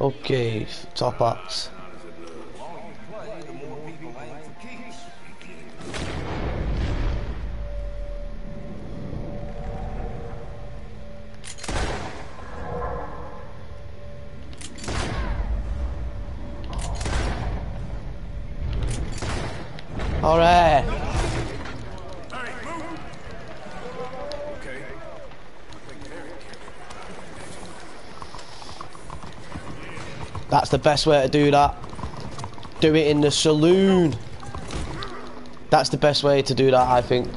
Okay, top ups. Alright. That's the best way to do that. Do it in the saloon. That's the best way to do that, I think.